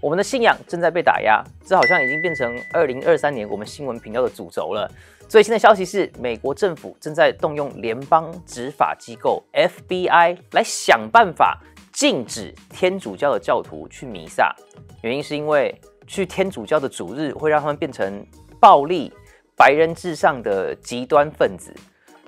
我们的信仰正在被打压，这好像已经变成二零二三年我们新闻频道的主轴了。最新的消息是，美国政府正在动用联邦执法机构 FBI 来想办法禁止天主教的教徒去弥撒，原因是因为去天主教的主日会让他们变成暴力、白人至上的极端分子。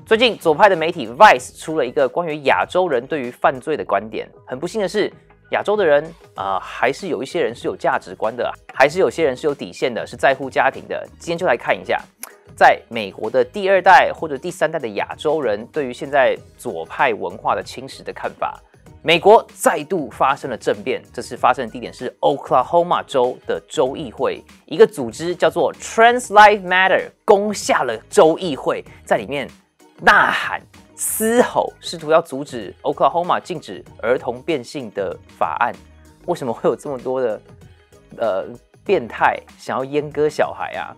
最近左派的媒体 Vice 出了一个关于亚洲人对于犯罪的观点，很不幸的是。亚洲的人啊，还是有一些人是有价值观的，还是有些人是有底线的，是在乎家庭的。今天就来看一下，在美国的第二代或者第三代的亚洲人对于现在左派文化的侵蚀的看法。美国再度发生了政变，这次发生的地点是 Oklahoma 州的州议会，一个组织叫做 Trans Life Matter 攻下了州议会，在里面呐喊。嘶吼，试图要阻止 Oklahoma 禁止儿童变性的法案。为什么会有这么多的呃变态想要阉割小孩啊？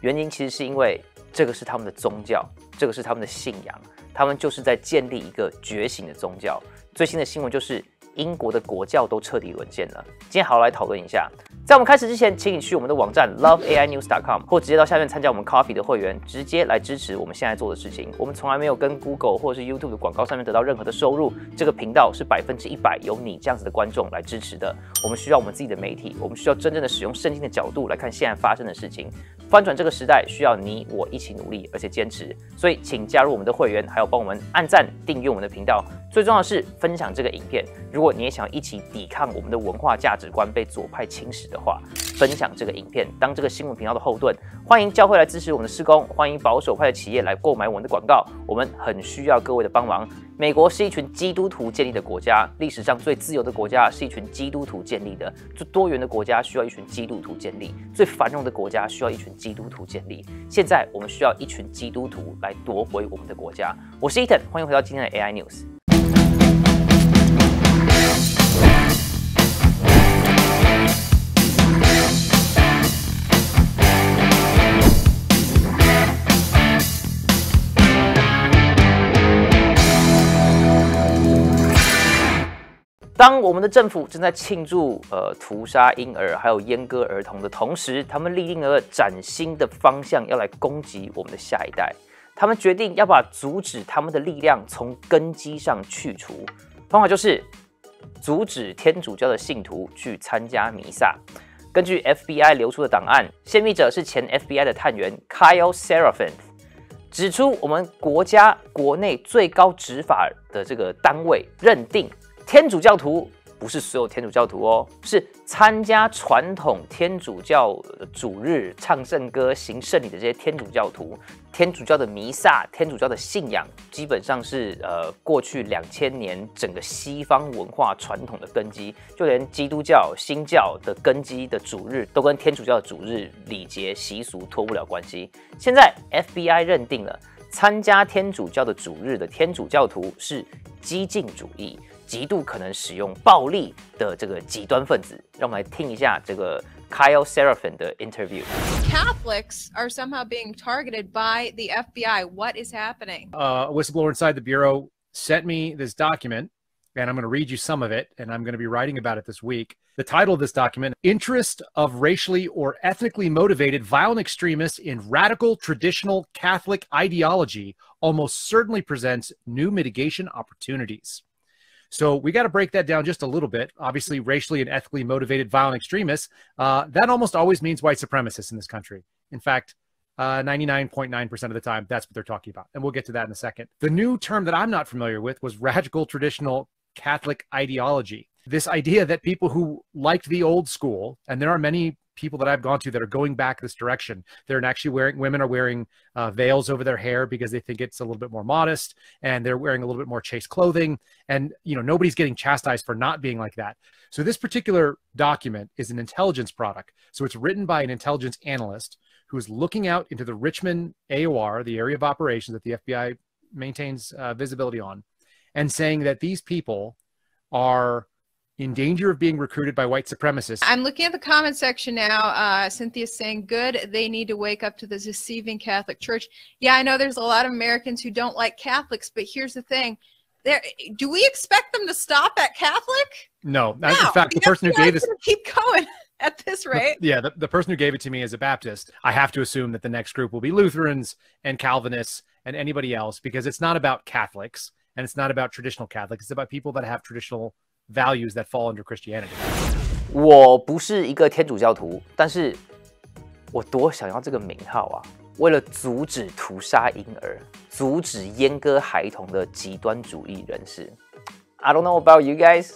原因其实是因为这个是他们的宗教，这个是他们的信仰，他们就是在建立一个觉醒的宗教。最新的新闻就是英国的国教都彻底沦陷了。今天好好来讨论一下。在我们开始之前，请你去我们的网站 loveainews.com 或直接到下面参加我们 Coffee 的会员，直接来支持我们现在做的事情。我们从来没有跟 Google 或者是 YouTube 的广告上面得到任何的收入，这个频道是百分之一百由你这样子的观众来支持的。我们需要我们自己的媒体，我们需要真正的使用圣经的角度来看现在发生的事情。翻转这个时代需要你我一起努力，而且坚持。所以，请加入我们的会员，还有帮我们按赞、订阅我们的频道。最重要的是分享这个影片。如果如果你也想一起抵抗我们的文化价值观被左派侵蚀的话，分享这个影片，当这个新闻频道的后盾。欢迎教会来支持我们的施工，欢迎保守派的企业来购买我们的广告。我们很需要各位的帮忙。美国是一群基督徒建立的国家，历史上最自由的国家是一群基督徒建立的，最多元的国家需要一群基督徒建立，最繁荣的国家需要一群基督徒建立。现在我们需要一群基督徒来夺回我们的国家。我是伊藤欢迎回到今天的 AI News。当我们的政府正在庆祝呃屠杀婴儿还有阉割儿童的同时，他们立定了崭新的方向，要来攻击我们的下一代。他们决定要把阻止他们的力量从根基上去除，方法就是阻止天主教的信徒去参加弥撒。根据 FBI 流出的档案，泄密者是前 FBI 的探员 Kyle Serafin，指出我们国家国内最高执法的这个单位认定。天主教徒不是所有天主教徒哦，是参加传统天主教主日唱圣歌、行圣礼的这些天主教徒。天主教的弥撒、天主教的信仰，基本上是呃过去两千年整个西方文化传统的根基。就连基督教新教的根基的主日，都跟天主教的主日礼节习俗脱不了关系。现在 FBI 认定了参加天主教的主日的天主教徒是激进主义。极度可能使用暴力的这个极端分子，让我们来听一下这个 Kyle Seraphin 的 interview。Catholics are somehow being targeted by the FBI. What is happening? Uh, a whistleblower inside the bureau sent me this document, and I'm going to read you some of it, and I'm going to be writing about it this week. The title of this document Interest of Racially or Ethnically Motivated Violent Extremists in Radical Traditional Catholic Ideology Almost Certainly Presents New Mitigation Opportunities. So we got to break that down just a little bit. Obviously, racially and ethically motivated violent extremists, uh, that almost always means white supremacists in this country. In fact, 99.9% uh, of the time, that's what they're talking about. And we'll get to that in a second. The new term that I'm not familiar with was radical traditional Catholic ideology. This idea that people who liked the old school, and there are many people that I've gone to that are going back this direction. They're actually wearing women are wearing uh, veils over their hair because they think it's a little bit more modest, and they're wearing a little bit more chaste clothing. And you know nobody's getting chastised for not being like that. So this particular document is an intelligence product. So it's written by an intelligence analyst who is looking out into the Richmond AOR, the area of operations that the FBI maintains uh, visibility on, and saying that these people are in danger of being recruited by white supremacists. I'm looking at the comment section now. Uh, Cynthia's saying, good, they need to wake up to the deceiving Catholic Church. Yeah, I know there's a lot of Americans who don't like Catholics, but here's the thing. There, do we expect them to stop at Catholic? No. In No, fact, the person who gave this keep going at this rate. yeah, the, the person who gave it to me is a Baptist, I have to assume that the next group will be Lutherans and Calvinists and anybody else because it's not about Catholics and it's not about traditional Catholics. It's about people that have traditional values that fall under Christianity. 我不是一个天主教徒，但是我多想要这个名号啊！为了阻止屠杀婴儿、阻止阉割孩童的极端主义人士，I don't know about you guys,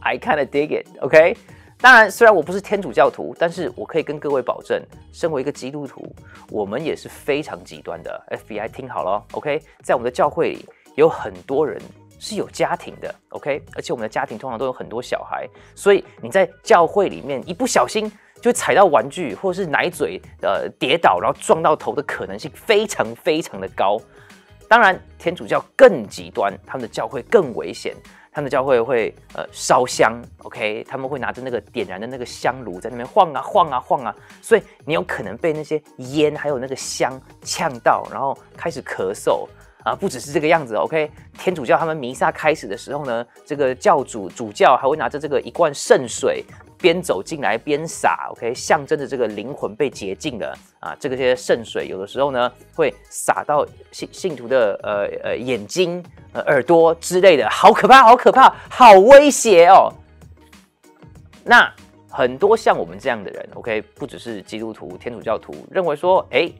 I kind of dig it. OK，当然，虽然我不是天主教徒，但是我可以跟各位保证，身为一个基督徒，我们也是非常极端的。FBI 听好了，OK，在我们的教会里有很多人是有家庭的，OK，而且我们的家庭通常都有很多小孩，所以你在教会里面一不小心就踩到玩具或者是奶嘴，呃，跌倒然后撞到头的可能性非常非常的高。当然，天主教更极端，他们的教会更危险。他们的教会会呃烧香，OK，他们会拿着那个点燃的那个香炉在那边晃啊晃啊晃啊，所以你有可能被那些烟还有那个香呛到，然后开始咳嗽啊，不只是这个样子，OK，天主教他们弥撒开始的时候呢，这个教主主教还会拿着这个一罐圣水。边走进来边洒，OK，象征着这个灵魂被洁净了啊。这个些圣水有的时候呢会洒到信信徒的呃呃眼睛、耳朵之类的，好可怕，好可怕，好威胁哦。那很多像我们这样的人，OK，不只是基督徒、天主教徒，认为说，哎。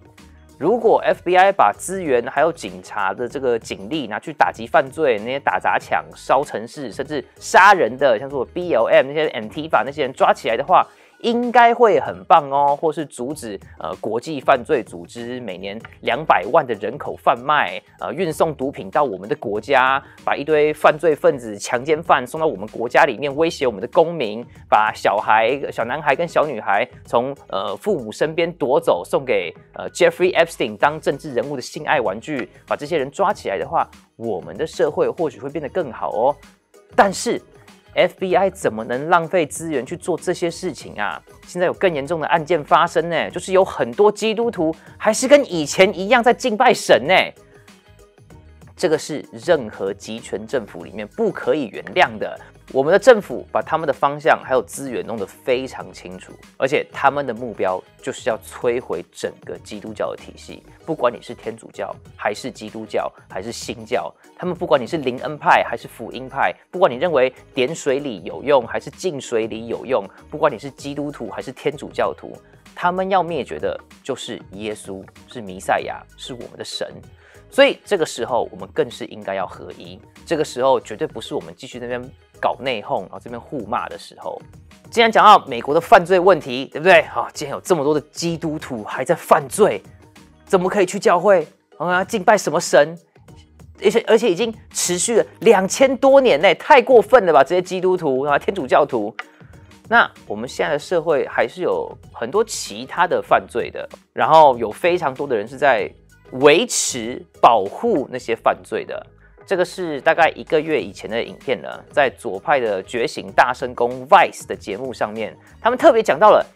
如果 FBI 把资源还有警察的这个警力拿去打击犯罪，那些打砸抢、烧城市，甚至杀人的，像说 BLM 那些 MT 法那些人抓起来的话，应该会很棒哦，或是阻止呃国际犯罪组织每年两百万的人口贩卖，呃运送毒品到我们的国家，把一堆犯罪分子、强奸犯送到我们国家里面，威胁我们的公民，把小孩、小男孩跟小女孩从呃父母身边夺走，送给呃 Jeffrey Epstein 当政治人物的性爱玩具，把这些人抓起来的话，我们的社会或许会变得更好哦。但是。FBI 怎么能浪费资源去做这些事情啊？现在有更严重的案件发生呢，就是有很多基督徒还是跟以前一样在敬拜神呢。这个是任何集权政府里面不可以原谅的。我们的政府把他们的方向还有资源弄得非常清楚，而且他们的目标就是要摧毁整个基督教的体系。不管你是天主教还是基督教还是新教，他们不管你是灵恩派还是福音派，不管你认为点水里有用还是进水里有用，不管你是基督徒还是天主教徒，他们要灭绝的就是耶稣，是弥赛亚，是我们的神。所以这个时候，我们更是应该要合一。这个时候，绝对不是我们继续那边搞内讧，然后这边互骂的时候。既然讲到美国的犯罪问题，对不对？好，既然有这么多的基督徒还在犯罪，怎么可以去教会啊？敬拜什么神？而且而且已经持续了两千多年呢，太过分了吧？这些基督徒啊，天主教徒。那我们现在的社会还是有很多其他的犯罪的，然后有非常多的人是在。维持保护那些犯罪的，这个是大概一个月以前的影片了。在左派的觉醒大声公 Vice 的节目上面，他们特别讲到了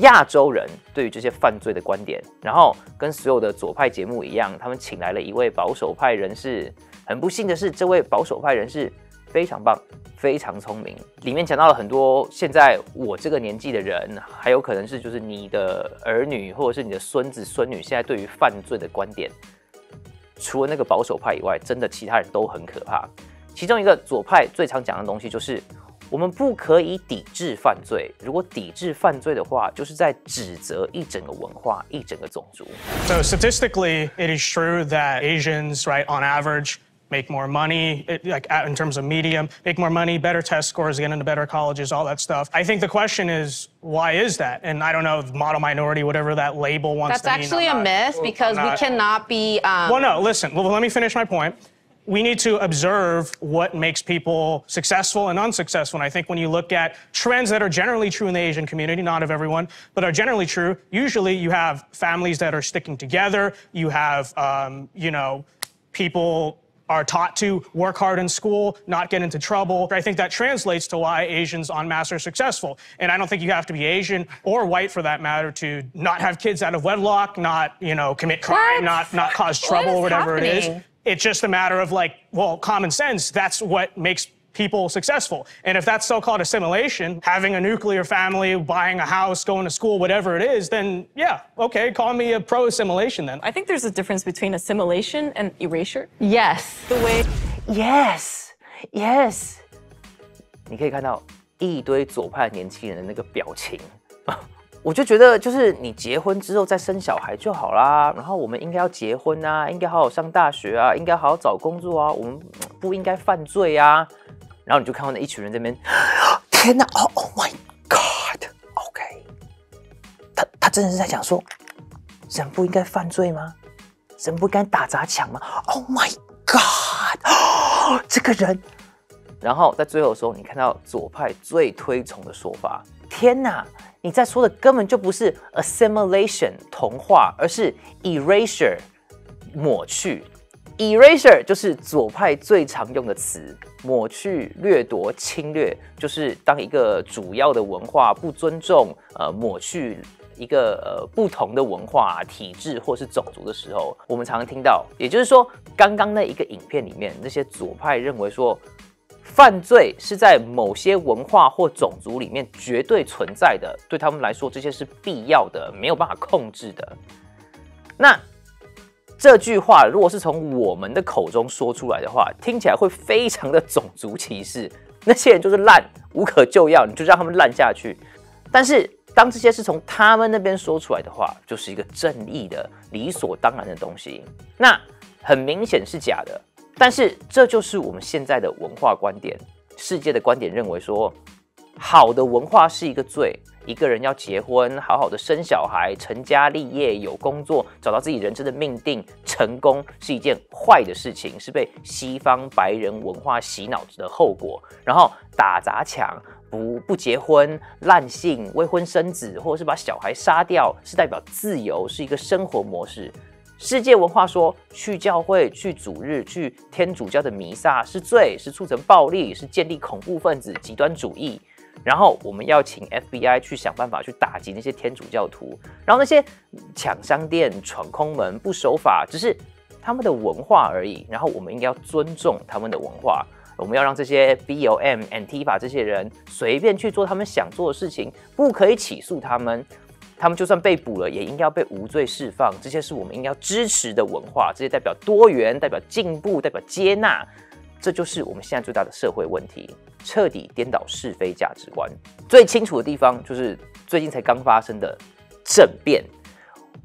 亚洲人对于这些犯罪的观点。然后跟所有的左派节目一样，他们请来了一位保守派人士。很不幸的是，这位保守派人士非常棒。非常聪明，里面讲到了很多现在我这个年纪的人，还有可能是就是你的儿女或者是你的孙子孙女，现在对于犯罪的观点，除了那个保守派以外，真的其他人都很可怕。其中一个左派最常讲的东西就是，我们不可以抵制犯罪，如果抵制犯罪的话，就是在指责一整个文化、一整个种族。So statistically, it is true that Asians, right, on average. Make more money, like in terms of medium, make more money, better test scores, get into better colleges, all that stuff. I think the question is, why is that? And I don't know, model minority, whatever that label wants That's to mean. That's actually a not, myth because not, we cannot be. Um... Well, no, listen. Well, let me finish my point we need to observe what makes people successful and unsuccessful. And I think when you look at trends that are generally true in the Asian community, not of everyone, but are generally true, usually you have families that are sticking together. You have, um, you know, people are taught to work hard in school, not get into trouble. I think that translates to why Asians en masse are successful. And I don't think you have to be Asian or white for that matter to not have kids out of wedlock, not, you know, commit crime, what? not not cause trouble, what whatever happening? it is. It's just a matter of like, well, common sense. That's what makes people successful. And if that's so called assimilation, having a nuclear family, buying a house, going to school, whatever it is, then yeah, okay, call me a pro assimilation then. I think there's a difference between assimilation and erasure. Yes. The way Yes, yes，你可以看到一堆左派年轻人的那个表情，我就觉得就是你结婚之后再生小孩就好啦，然后我们应该要结婚啊，应该好好上大学啊，应该好好找工作啊，我们不应该犯罪啊。 然后你就看到那一群人这边，天哪，，Oh my God，OK，他他真的是在讲说，人不应该犯罪吗？人不该打砸抢吗？Oh my God，这个人。然后在最后的时候，你看到左派最推崇的说法，天哪！你在说的根本就不是 assimilation 同化，而是 erasure 抹去。Erasure 就是左派最常用的词，抹去、掠夺、侵略，就是当一个主要的文化不尊重、呃抹去一个呃不同的文化体制或是种族的时候，我们常常听到。也就是说，刚刚那一个影片里面，那些左派认为说。犯罪是在某些文化或种族里面绝对存在的，对他们来说，这些是必要的，没有办法控制的。那这句话如果是从我们的口中说出来的话，听起来会非常的种族歧视。那些人就是烂，无可救药，你就让他们烂下去。但是当这些是从他们那边说出来的话，就是一个正义的、理所当然的东西。那很明显是假的。但是这就是我们现在的文化观点，世界的观点认为说，好的文化是一个罪，一个人要结婚，好好的生小孩，成家立业，有工作，找到自己人生的命定，成功是一件坏的事情，是被西方白人文化洗脑的后果。然后打砸抢，不不结婚，滥性，未婚生子，或者是把小孩杀掉，是代表自由，是一个生活模式。世界文化说，去教会、去主日、去天主教的弥撒是罪，是促成暴力，是建立恐怖分子、极端主义。然后我们要请 FBI 去想办法去打击那些天主教徒，然后那些抢商店、闯空门、不守法，只是他们的文化而已。然后我们应该要尊重他们的文化，我们要让这些 BOM、Antifa 这些人随便去做他们想做的事情，不可以起诉他们。他们就算被捕了，也应该要被无罪释放。这些是我们应该要支持的文化，这些代表多元，代表进步，代表接纳。这就是我们现在最大的社会问题，彻底颠倒是非价值观。最清楚的地方就是最近才刚发生的政变。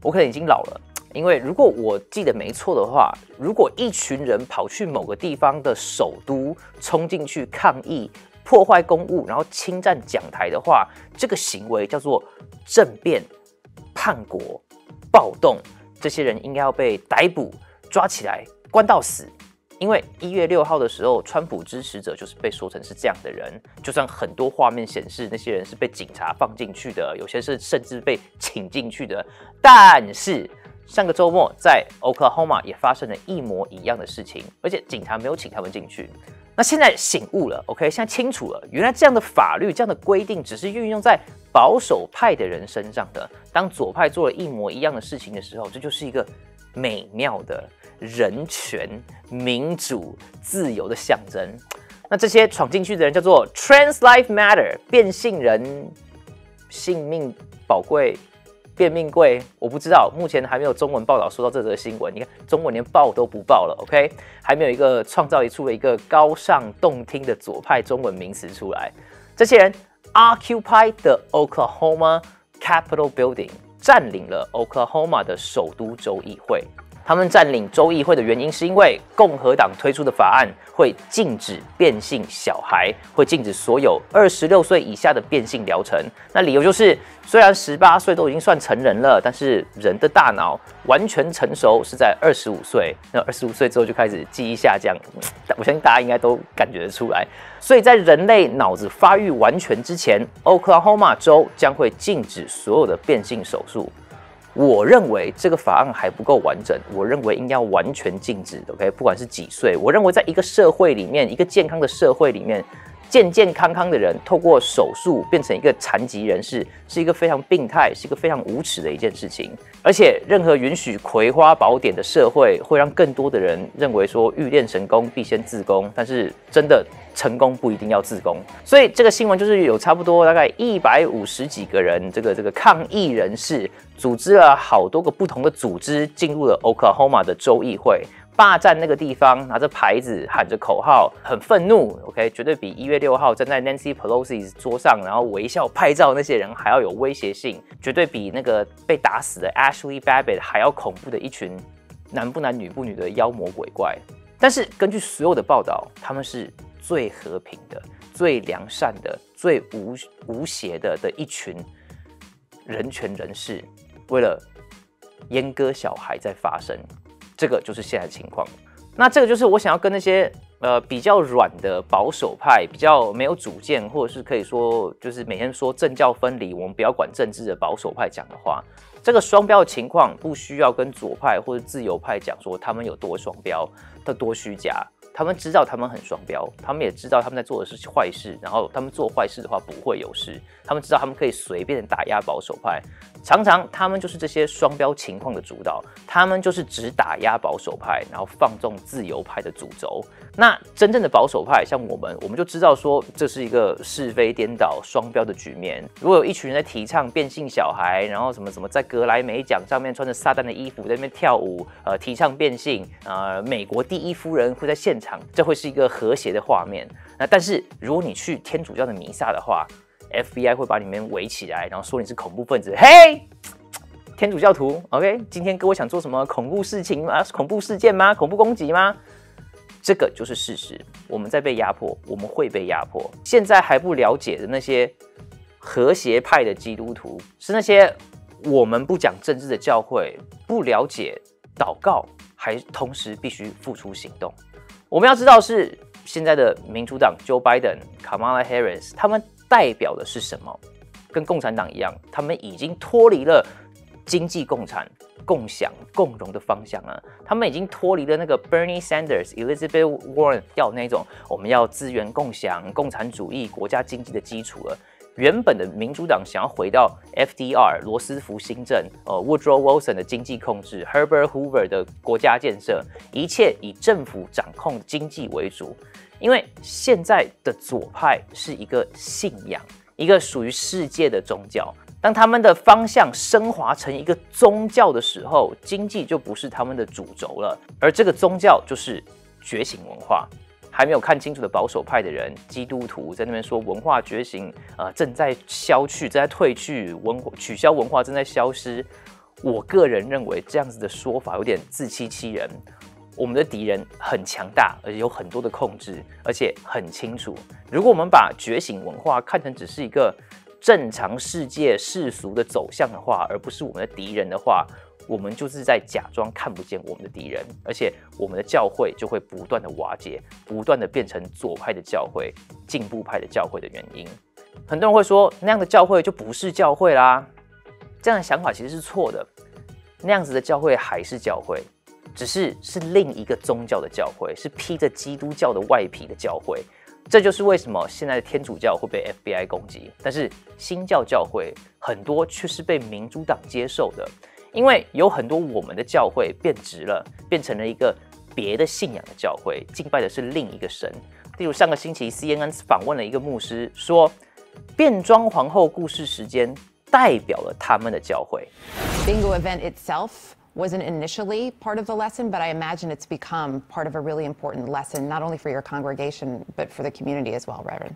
我可能已经老了，因为如果我记得没错的话，如果一群人跑去某个地方的首都，冲进去抗议。破坏公物，然后侵占讲台的话，这个行为叫做政变、叛国、暴动。这些人应该要被逮捕、抓起来、关到死。因为一月六号的时候，川普支持者就是被说成是这样的人。就算很多画面显示那些人是被警察放进去的，有些是甚至被请进去的，但是上个周末在 Oklahoma 也发生了一模一样的事情，而且警察没有请他们进去。那现在醒悟了，OK，现在清楚了，原来这样的法律、这样的规定只是运用在保守派的人身上的。当左派做了一模一样的事情的时候，这就是一个美妙的人权、民主、自由的象征。那这些闯进去的人叫做 Trans Life Matter，变性人，性命宝贵。变命贵，我不知道，目前还没有中文报道说到这则新闻。你看，中文连报都不报了，OK？还没有一个创造一出了一个高尚动听的左派中文名词出来。这些人 occupy the Oklahoma Capitol Building，占领了 Oklahoma 的首都州议会。他们占领州议会的原因，是因为共和党推出的法案会禁止变性小孩，会禁止所有二十六岁以下的变性疗程。那理由就是，虽然十八岁都已经算成人了，但是人的大脑完全成熟是在二十五岁。那二十五岁之后就开始记忆下降，我相信大家应该都感觉得出来。所以在人类脑子发育完全之前，Oklahoma 州将会禁止所有的变性手术。我认为这个法案还不够完整，我认为应该完全禁止。OK，不管是几岁，我认为在一个社会里面，一个健康的社会里面，健健康康的人透过手术变成一个残疾人士，是一个非常病态、是一个非常无耻的一件事情。而且，任何允许葵花宝典的社会，会让更多的人认为说欲练神功必先自宫。但是，真的成功不一定要自宫。所以，这个新闻就是有差不多大概一百五十几个人，这个这个抗议人士组织了好多个不同的组织，进入了 Oklahoma 的州议会。霸占那个地方，拿着牌子喊着口号，很愤怒。OK，绝对比一月六号站在 Nancy Pelosi 桌上，然后微笑拍照那些人还要有威胁性，绝对比那个被打死的 Ashley Babbitt 还要恐怖的一群男不男女不女的妖魔鬼怪。但是根据所有的报道，他们是最和平的、最良善的、最无无邪的的一群人权人士，为了阉割小孩在发生。这个就是现在情况，那这个就是我想要跟那些呃比较软的保守派、比较没有主见，或者是可以说就是每天说政教分离，我们不要管政治的保守派讲的话，这个双标的情况不需要跟左派或者自由派讲说他们有多双标，他多虚假。他们知道他们很双标，他们也知道他们在做的是坏事，然后他们做坏事的话不会有事。他们知道他们可以随便打压保守派，常常他们就是这些双标情况的主导，他们就是只打压保守派，然后放纵自由派的主轴。那真正的保守派，像我们，我们就知道说这是一个是非颠倒、双标的局面。如果有一群人在提倡变性小孩，然后什么什么在格莱美奖上面穿着撒旦的衣服在那边跳舞，呃，提倡变性，呃，美国第一夫人会在现场。这会是一个和谐的画面。那但是如果你去天主教的弥撒的话，FBI 会把你们围起来，然后说你是恐怖分子。嘿，天主教徒，OK，今天各位想做什么恐怖事情吗？恐怖事件吗？恐怖攻击吗？这个就是事实。我们在被压迫，我们会被压迫。现在还不了解的那些和谐派的基督徒，是那些我们不讲政治的教会，不了解祷告，还同时必须付出行动。我们要知道是现在的民主党 Joe Biden、Kamala Harris，他们代表的是什么？跟共产党一样，他们已经脱离了经济共产、共享、共荣的方向了！他们已经脱离了那个 Bernie Sanders、Elizabeth Warren 要那种我们要资源共享、共产主义国家经济的基础了。原本的民主党想要回到 FDR 罗斯福新政，呃，Woodrow Wilson 的经济控制，Herbert Hoover 的国家建设，一切以政府掌控经济为主。因为现在的左派是一个信仰，一个属于世界的宗教。当他们的方向升华成一个宗教的时候，经济就不是他们的主轴了，而这个宗教就是觉醒文化。还没有看清楚的保守派的人，基督徒在那边说文化觉醒，呃，正在消去，正在退去，文取消文化正在消失。我个人认为这样子的说法有点自欺欺人。我们的敌人很强大，而且有很多的控制，而且很清楚。如果我们把觉醒文化看成只是一个正常世界世俗的走向的话，而不是我们的敌人的话。我们就是在假装看不见我们的敌人，而且我们的教会就会不断的瓦解，不断的变成左派的教会、进步派的教会的原因。很多人会说，那样的教会就不是教会啦。这样的想法其实是错的。那样子的教会还是教会，只是是另一个宗教的教会，是披着基督教的外皮的教会。这就是为什么现在的天主教会被 FBI 攻击，但是新教教会很多却是被民主党接受的。因为有很多我们的教会变质了，变成了一个别的信仰的教会，敬拜的是另一个神。例如上个星期 CNN 访问了一个牧师，说变装皇后故事时间代表了他们的教会。Bingo event itself wasn't initially part of the lesson, but I imagine it's become part of a really important lesson, not only for your congregation, but for the community as well, Reverend.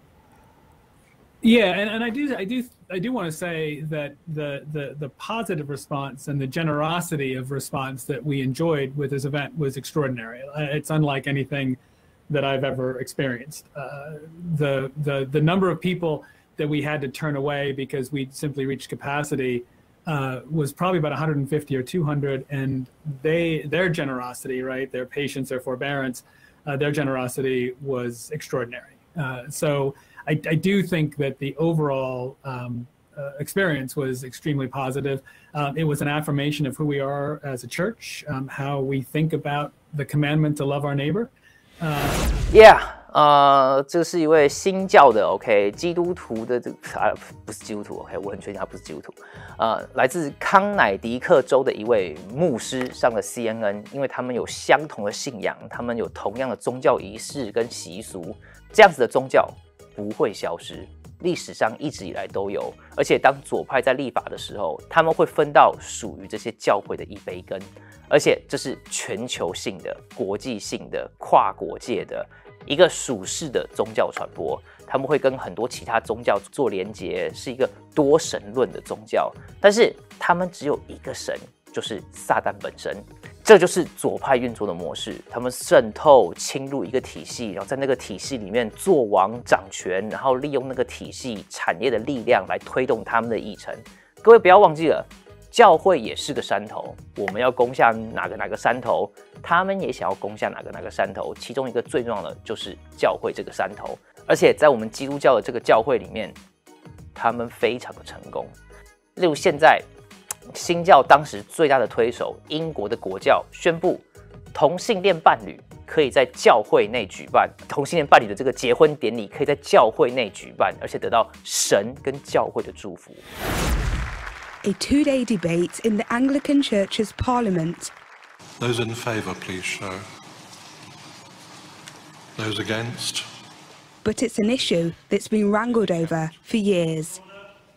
Yeah, and, and I do I do I do want to say that the, the the positive response and the generosity of response that we enjoyed with this event was extraordinary. Uh, it's unlike anything that I've ever experienced. Uh, the the the number of people that we had to turn away because we simply reached capacity uh, was probably about 150 or 200, and they their generosity, right, their patience, their forbearance, uh, their generosity was extraordinary. Uh, so I, I do think that the overall um, uh, experience was extremely positive. Um, it was an affirmation of who we are as a church, um, how we think about the commandment to love our neighbor. Uh, yeah. 呃，这是一位新教的 OK 基督徒的这个啊，不是基督徒 OK，我很确定他不是基督徒。呃，来自康乃狄克州的一位牧师上了 CNN，因为他们有相同的信仰，他们有同样的宗教仪式跟习俗，这样子的宗教不会消失，历史上一直以来都有。而且当左派在立法的时候，他们会分到属于这些教会的一杯羹，而且这是全球性的、国际性的、跨国界的。一个属世的宗教传播，他们会跟很多其他宗教做连结，是一个多神论的宗教。但是他们只有一个神，就是撒旦本身。这就是左派运作的模式。他们渗透侵入一个体系，然后在那个体系里面做王掌权，然后利用那个体系产业的力量来推动他们的议程。各位不要忘记了。教会也是个山头，我们要攻下哪个哪个山头，他们也想要攻下哪个哪个山头。其中一个最重要的就是教会这个山头，而且在我们基督教的这个教会里面，他们非常的成功。例如现在新教当时最大的推手英国的国教宣布，同性恋伴侣可以在教会内举办同性恋伴侣的这个结婚典礼，可以在教会内举办，而且得到神跟教会的祝福。A two day debate in the Anglican Church's Parliament. Those in favour, please show. Those against? But it's an issue that's been wrangled over for years.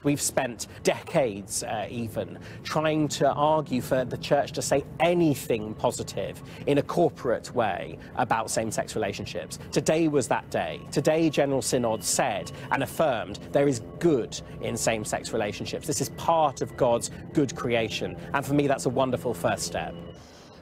We've spent decades, uh, even, trying to argue for the church to say anything positive in a corporate way about same sex relationships. Today was that day. Today, General Synod said and affirmed there is good in same sex relationships. This is part of God's good creation. And for me, that's a wonderful first step.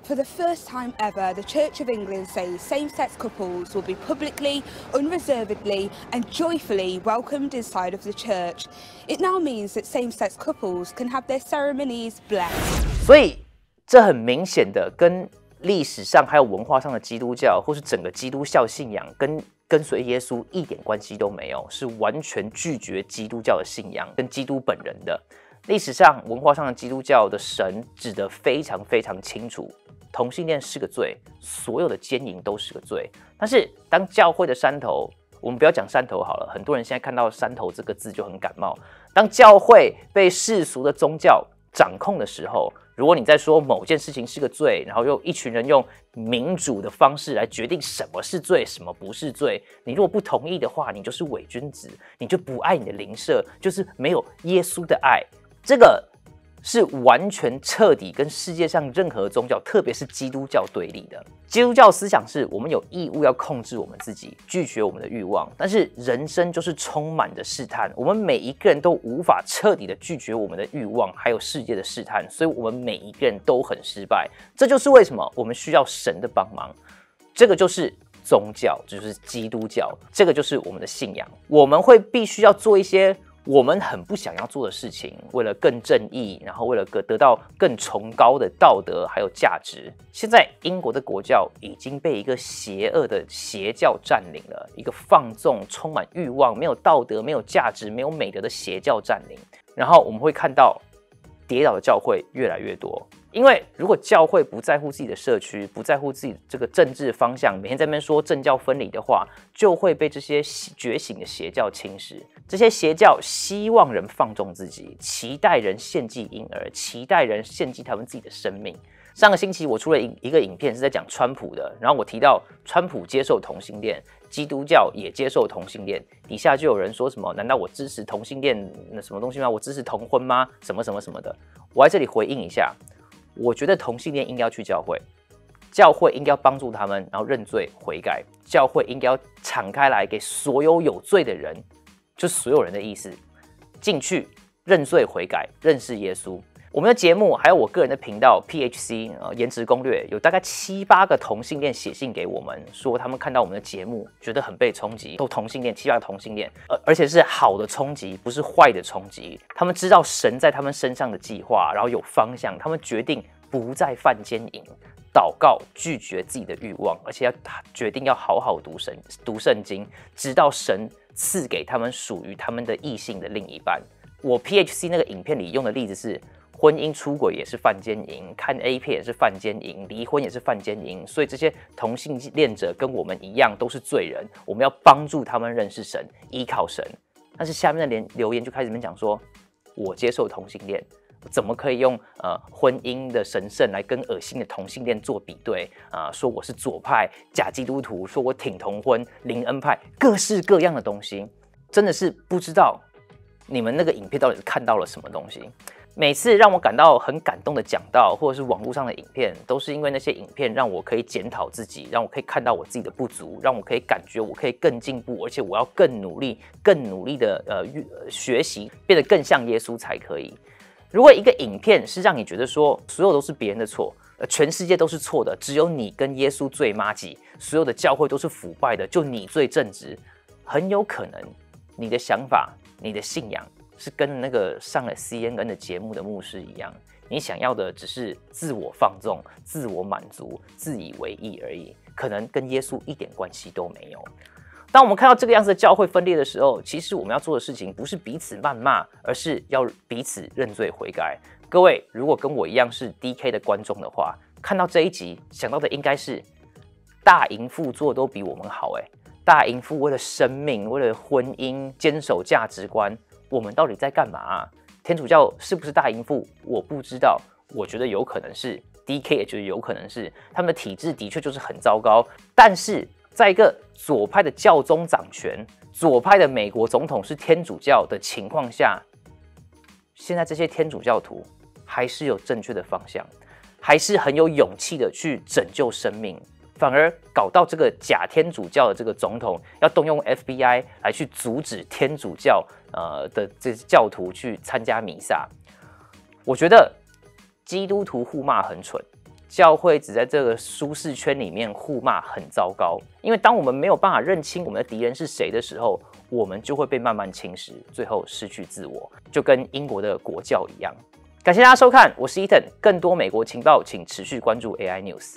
For the first time ever, the Church of England says same-sex couples will be publicly, unreservedly and joyfully welcomed inside of the church. It now means that same-sex couples can have their ceremonies blessed. 所以这很明显的跟历史上还有文化上的基督教，或是整个基督教信仰跟跟随耶稣一点关系都没有，是完全拒绝基督教的信仰跟基督本人的。历史上文化上的基督教的神指得非常非常清楚。同性恋是个罪，所有的奸淫都是个罪。但是当教会的山头，我们不要讲山头好了，很多人现在看到山头这个字就很感冒。当教会被世俗的宗教掌控的时候，如果你在说某件事情是个罪，然后又一群人用民主的方式来决定什么是罪，什么不是罪，你如果不同意的话，你就是伪君子，你就不爱你的邻舍，就是没有耶稣的爱。这个。是完全彻底跟世界上任何宗教，特别是基督教对立的。基督教思想是我们有义务要控制我们自己，拒绝我们的欲望。但是人生就是充满着试探，我们每一个人都无法彻底的拒绝我们的欲望，还有世界的试探，所以我们每一个人都很失败。这就是为什么我们需要神的帮忙。这个就是宗教，就是基督教，这个就是我们的信仰。我们会必须要做一些。我们很不想要做的事情，为了更正义，然后为了得得到更崇高的道德还有价值。现在英国的国教已经被一个邪恶的邪教占领了，一个放纵、充满欲望、没有道德、没有价值、没有美德的邪教占领。然后我们会看到跌倒的教会越来越多。因为如果教会不在乎自己的社区，不在乎自己这个政治方向，每天在那边说政教分离的话，就会被这些觉醒的邪教侵蚀。这些邪教希望人放纵自己，期待人献祭婴儿，期待人献祭他们自己的生命。上个星期我出了一一个影片，是在讲川普的，然后我提到川普接受同性恋，基督教也接受同性恋，底下就有人说什么？难道我支持同性恋那什么东西吗？我支持同婚吗？什么什么什么的？我在这里回应一下。我觉得同性恋应该要去教会，教会应该要帮助他们，然后认罪悔改。教会应该要敞开来给所有有罪的人，就所有人的意思，进去认罪悔改，认识耶稣。我们的节目还有我个人的频道 PHC 呃颜值攻略，有大概七八个同性恋写信给我们，说他们看到我们的节目觉得很被冲击，都同性恋，七八个同性恋，而而且是好的冲击，不是坏的冲击。他们知道神在他们身上的计划，然后有方向，他们决定不再犯奸淫，祷告拒绝自己的欲望，而且要决定要好好读神读圣经，直到神赐给他们属于他们的异性的另一半。我 PHC 那个影片里用的例子是。婚姻出轨也是犯奸淫，看 A 片也是犯奸淫，离婚也是犯奸淫，所以这些同性恋者跟我们一样都是罪人，我们要帮助他们认识神，依靠神。但是下面的连留言就开始面讲说，我接受同性恋，怎么可以用呃婚姻的神圣来跟恶心的同性恋做比对啊？说我是左派假基督徒，说我挺同婚林恩派，各式各样的东西，真的是不知道你们那个影片到底是看到了什么东西。每次让我感到很感动的讲到，或者是网络上的影片，都是因为那些影片让我可以检讨自己，让我可以看到我自己的不足，让我可以感觉我可以更进步，而且我要更努力、更努力的呃学习，变得更像耶稣才可以。如果一个影片是让你觉得说所有都是别人的错，呃，全世界都是错的，只有你跟耶稣最妈吉，所有的教会都是腐败的，就你最正直，很有可能你的想法、你的信仰。是跟那个上了 CNN 的节目的牧师一样，你想要的只是自我放纵、自我满足、自以为意而已，可能跟耶稣一点关系都没有。当我们看到这个样子的教会分裂的时候，其实我们要做的事情不是彼此谩骂，而是要彼此认罪悔改。各位，如果跟我一样是 DK 的观众的话，看到这一集想到的应该是大淫妇做都比我们好。诶，大淫妇为了生命、为了婚姻坚守价值观。我们到底在干嘛？天主教是不是大淫妇？我不知道，我觉得有可能是。D K 也觉得有可能是，他们的体制的确就是很糟糕。但是在一个左派的教宗掌权、左派的美国总统是天主教的情况下，现在这些天主教徒还是有正确的方向，还是很有勇气的去拯救生命。反而搞到这个假天主教的这个总统要动用 FBI 来去阻止天主教呃的这教徒去参加弥撒，我觉得基督徒互骂很蠢，教会只在这个舒适圈里面互骂很糟糕。因为当我们没有办法认清我们的敌人是谁的时候，我们就会被慢慢侵蚀，最后失去自我，就跟英国的国教一样。感谢大家收看，我是伊 n 更多美国情报，请持续关注 AI News。